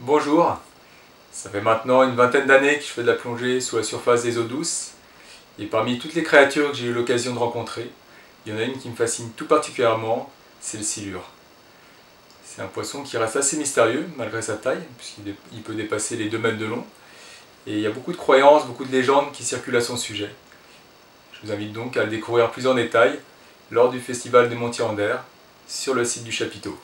Bonjour, ça fait maintenant une vingtaine d'années que je fais de la plongée sous la surface des eaux douces et parmi toutes les créatures que j'ai eu l'occasion de rencontrer, il y en a une qui me fascine tout particulièrement, c'est le silure. C'est un poisson qui reste assez mystérieux malgré sa taille, puisqu'il peut dépasser les 2 mètres de long. Et il y a beaucoup de croyances, beaucoup de légendes qui circulent à son sujet. Je vous invite donc à le découvrir plus en détail lors du Festival des Montiers sur le site du chapiteau.